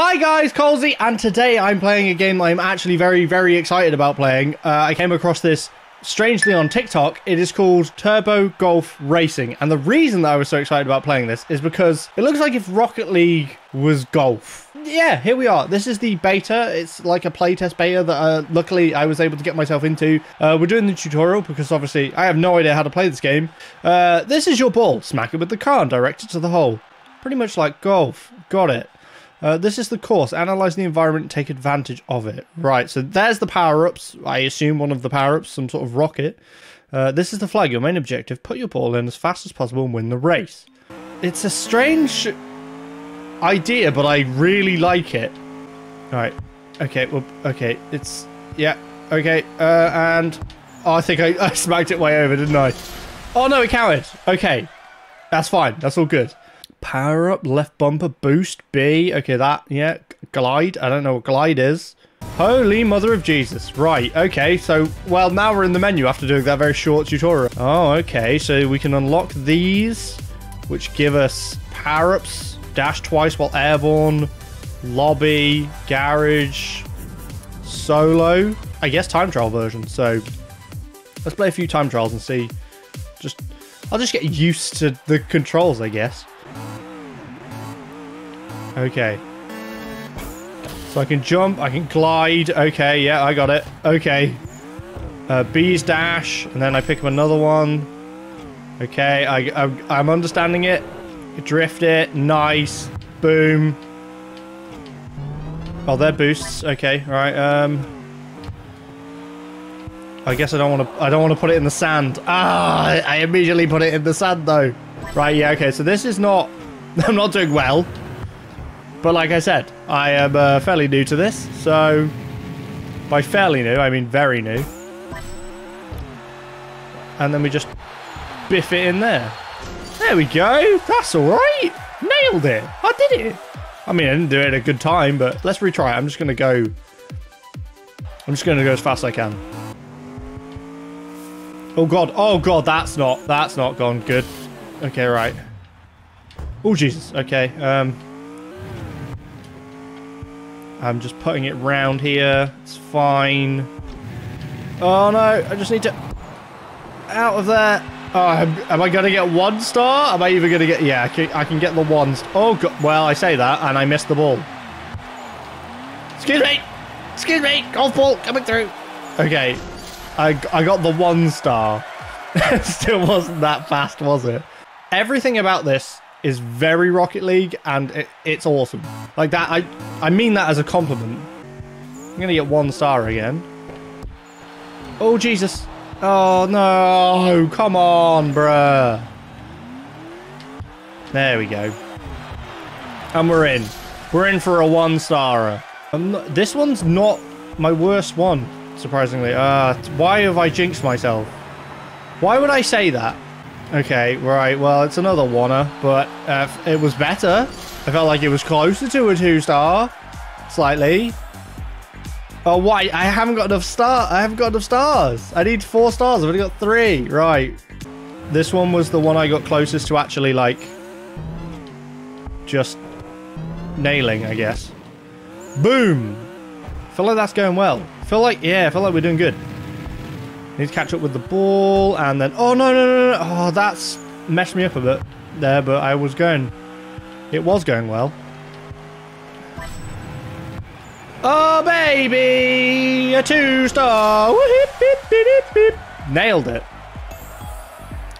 Hi guys, Colesy, and today I'm playing a game I'm actually very, very excited about playing. Uh, I came across this strangely on TikTok. It is called Turbo Golf Racing, and the reason that I was so excited about playing this is because it looks like if Rocket League was golf. Yeah, here we are. This is the beta. It's like a playtest beta that uh, luckily I was able to get myself into. Uh, we're doing the tutorial because obviously I have no idea how to play this game. Uh, this is your ball. Smack it with the car and direct it to the hole. Pretty much like golf. Got it. Uh, this is the course. Analyze the environment, take advantage of it. Right, so there's the power-ups. I assume one of the power-ups, some sort of rocket. Uh, this is the flag, your main objective. Put your ball in as fast as possible and win the race. It's a strange idea, but I really like it. Alright, okay, well, okay, it's, yeah, okay, uh, and, oh, I think I, I smacked it way over, didn't I? Oh, no, it counted. Okay, that's fine, that's all good. Power up, left bumper, boost, B. Okay, that, yeah. Glide. I don't know what glide is. Holy mother of Jesus. Right, okay. So, well, now we're in the menu after doing that very short tutorial. Oh, okay. So we can unlock these, which give us power-ups. Dash twice while airborne. Lobby. Garage. Solo. I guess time trial version. So, let's play a few time trials and see. Just, I'll just get used to the controls, I guess. Okay. So I can jump, I can glide. Okay, yeah, I got it. Okay. Uh, dash, and then I pick up another one. Okay, I, I, I'm understanding it. Drift it. Nice. Boom. Oh, they're boosts. Okay, right. Um, I guess I don't want to. I don't want to put it in the sand. Ah, I immediately put it in the sand though. Right. Yeah. Okay. So this is not. I'm not doing well. But like I said, I am uh, fairly new to this, so by fairly new, I mean very new. And then we just biff it in there. There we go. That's all right. Nailed it. I did it. I mean, I didn't do it at a good time, but let's retry it. I'm just going to go... I'm just going to go as fast as I can. Oh, God. Oh, God. That's not... That's not gone good. Okay, right. Oh, Jesus. Okay. Um... I'm just putting it round here. It's fine. Oh no, I just need to... Out of there. Oh, am, I going to get one star? Am I even going to get... Yeah, I can, I can get the one... Oh, God. Well, I say that, and I missed the ball. Excuse me! Excuse me! Golf ball coming through! Okay. I, I got the one star. still wasn't that fast, was it? Everything about this is very Rocket League, and it, it's awesome. Like that, I I mean that as a compliment. I'm gonna get one star again. Oh Jesus! Oh no! Come on, bruh. There we go. And we're in. We're in for a one star. This one's not my worst one, surprisingly. Uh, why have I jinxed myself? Why would I say that? Okay, right. Well, it's another oneer, but uh, it was better. I felt like it was closer to a two-star. Slightly. Oh, why? I haven't got enough star. I haven't got enough stars. I need four stars. I've only got three. Right. This one was the one I got closest to actually, like, just nailing, I guess. Boom. Feel like that's going well. Feel like, yeah, feel like we're doing good. Need to catch up with the ball and then... Oh, no, no, no, no. Oh, that's messed me up a bit there, but I was going... It was going well. Oh, baby! A two-star! Nailed it.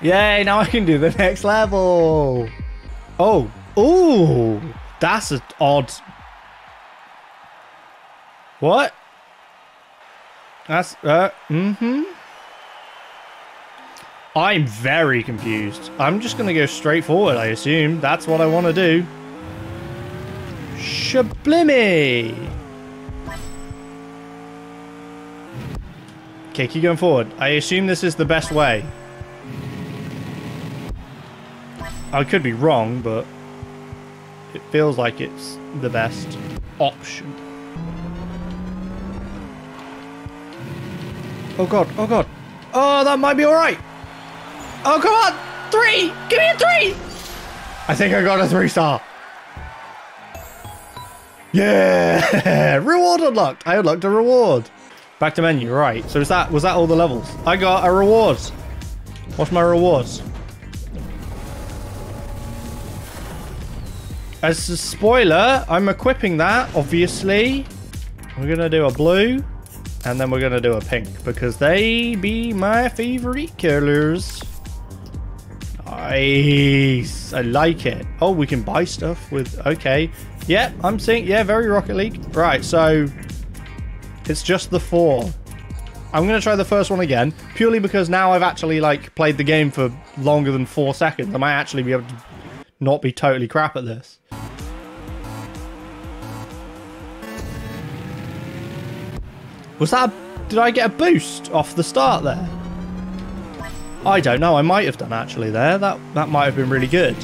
Yay, now I can do the next level. Oh. Ooh. That's an odd... What? That's... Uh, mm-hmm. I'm very confused. I'm just going to go straight forward, I assume. That's what I want to do. Shablimmy! Okay, keep going forward. I assume this is the best way. I could be wrong, but it feels like it's the best option. Oh god, oh god. Oh, that might be alright. Oh, come on! Three! Give me a three! I think I got a three star. Yeah! reward unlocked! I unlocked a reward. Back to menu, right. So is that was that all the levels? I got a reward. What's my rewards? As a spoiler, I'm equipping that, obviously. We're going to do a blue, and then we're going to do a pink, because they be my favorite colors. Nice. I like it. Oh, we can buy stuff with... Okay. Yeah, I'm seeing... Yeah, very Rocket League. Right, so... It's just the four. I'm going to try the first one again, purely because now I've actually, like, played the game for longer than four seconds. I might actually be able to not be totally crap at this. Was that a, Did I get a boost off the start there? I don't know. I might have done actually there. That, that might have been really good.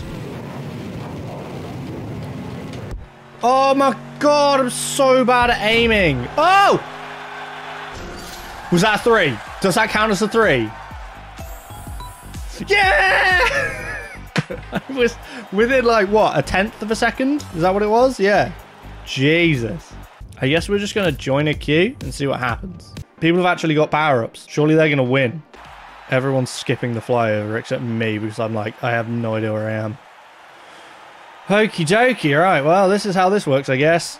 Oh my god, I'm so bad at aiming. Oh! Was that a three? Does that count as a three? Yeah! I was within like what, a tenth of a second? Is that what it was? Yeah. Jesus. I guess we're just going to join a queue and see what happens. People have actually got power-ups. Surely they're going to win. Everyone's skipping the flyover except me because I'm like, I have no idea where I am. Hokey dokie. Right, well, this is how this works, I guess.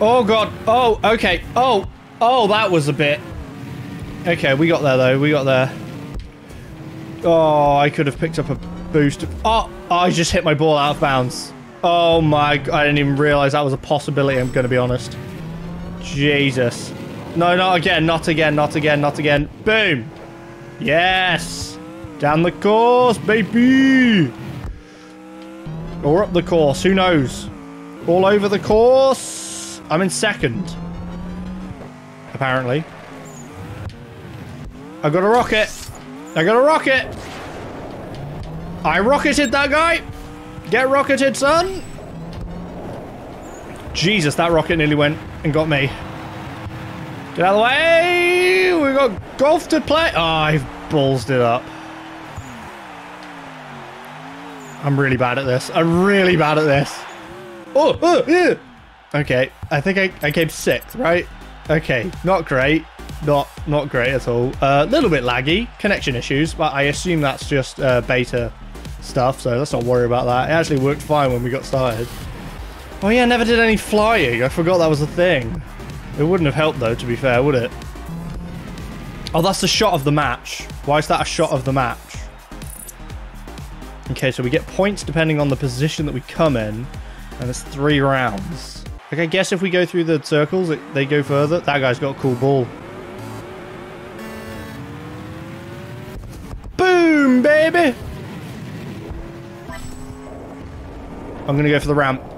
Oh, God. Oh, okay. Oh, oh, that was a bit... Okay, we got there, though. We got there. Oh, I could have picked up a boost. Oh, oh, I just hit my ball out of bounds. Oh, my... I didn't even realize that was a possibility, I'm going to be honest. Jesus. No, not again, not again, not again, not again. Boom. Yes. Down the course, baby. Or up the course, who knows? All over the course. I'm in second. Apparently. I got a rocket. I got a rocket. I rocketed that guy. Get rocketed, son. Jesus, that rocket nearly went and got me. Get out of the way! We've got golf to play. Oh, I've ballsed it up. I'm really bad at this. I'm really bad at this. Oh, oh yeah. Okay, I think I, I came sixth, right? Okay, not great. Not not great at all. A uh, little bit laggy, connection issues, but I assume that's just uh, beta stuff, so let's not worry about that. It actually worked fine when we got started. Oh yeah, I never did any flying. I forgot that was a thing. It wouldn't have helped though, to be fair, would it? Oh, that's the shot of the match. Why is that a shot of the match? Okay, so we get points depending on the position that we come in, and it's three rounds. Okay, I guess if we go through the circles, it, they go further. That guy's got a cool ball. Boom, baby! I'm gonna go for the ramp.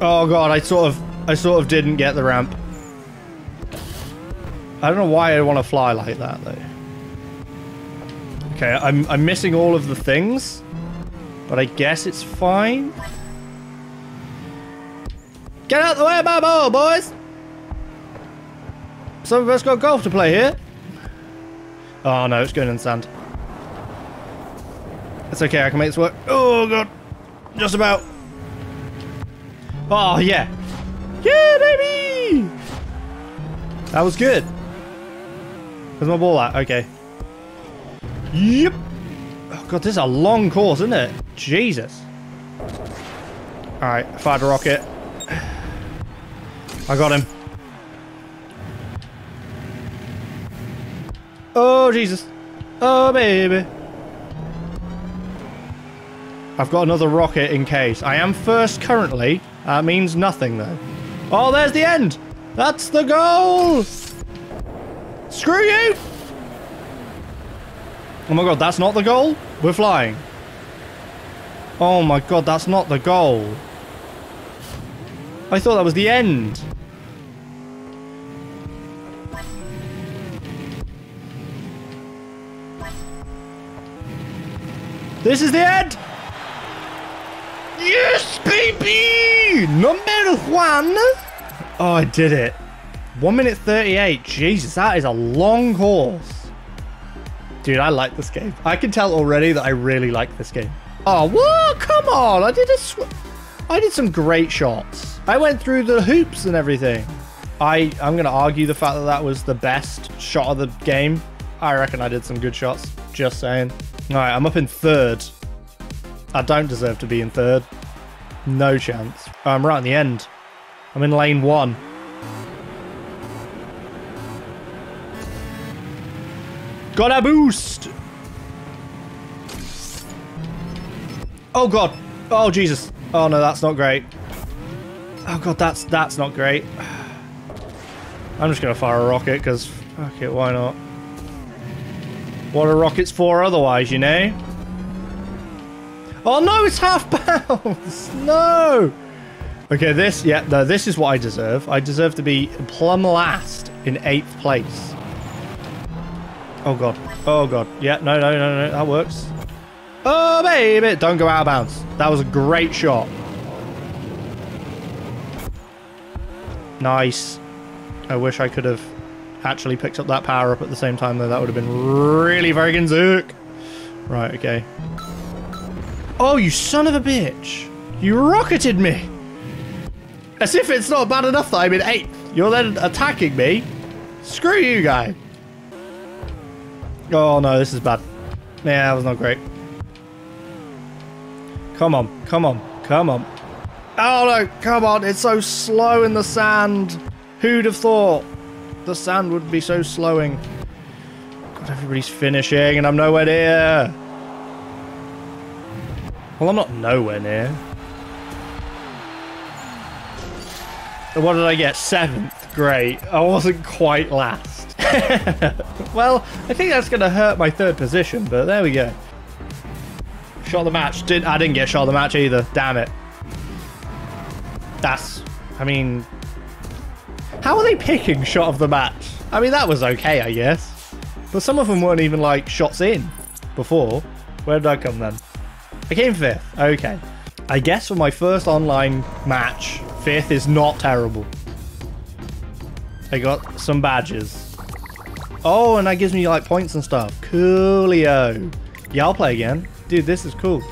Oh god, I sort of, I sort of didn't get the ramp. I don't know why I want to fly like that though. Okay, I'm, I'm missing all of the things, but I guess it's fine. Get out the way my ball, boys! Some of us got golf to play here. Oh no, it's going in the sand. It's okay, I can make this work. Oh god, just about. Oh, yeah. Yeah, baby! That was good. Where's my ball at? Okay. Yep. Oh, God, this is a long course, isn't it? Jesus. Alright, fired a rocket. I got him. Oh, Jesus. Oh, baby. I've got another rocket in case. I am first currently. That means nothing, though. Oh, there's the end! That's the goal! Screw you! Oh my god, that's not the goal? We're flying. Oh my god, that's not the goal. I thought that was the end. This is the end! Yes, baby! Number one! Oh, I did it. 1 minute 38. Jesus, that is a long course. Dude, I like this game. I can tell already that I really like this game. Oh, what? Come on. I did a I did some great shots. I went through the hoops and everything. I, I'm going to argue the fact that that was the best shot of the game. I reckon I did some good shots. Just saying. All right, I'm up in third. I don't deserve to be in third. No chance. I'm right at the end. I'm in lane one. Got a boost! Oh god. Oh Jesus. Oh no, that's not great. Oh god, that's that's not great. I'm just gonna fire a rocket because fuck it, why not? What are rockets for otherwise, you know? Oh no, it's half bounds! No! Okay, this, yeah, no, this is what I deserve. I deserve to be plumb last in 8th place. Oh god. Oh god. Yeah, no, no, no, no, that works. Oh baby! Don't go out of bounds. That was a great shot. Nice. I wish I could have actually picked up that power up at the same time though. That would have been really very Zook. Right, okay. Oh, you son of a bitch. You rocketed me. As if it's not bad enough that I'm in 8th. You're then attacking me. Screw you, guy. Oh, no, this is bad. Yeah, that was not great. Come on, come on, come on. Oh, no, come on. It's so slow in the sand. Who'd have thought the sand would be so slowing? God, everybody's finishing and I'm nowhere near. Well, I'm not nowhere near. What did I get? Seventh. Great. I wasn't quite last. well, I think that's going to hurt my third position, but there we go. Shot of the match. Did I didn't get shot of the match either. Damn it. That's... I mean... How are they picking shot of the match? I mean, that was okay, I guess. But some of them weren't even, like, shots in before. Where did I come then? I came fifth. Okay. I guess for my first online match, fifth is not terrible. I got some badges. Oh, and that gives me like points and stuff. Coolio. Yeah, I'll play again. Dude, this is cool.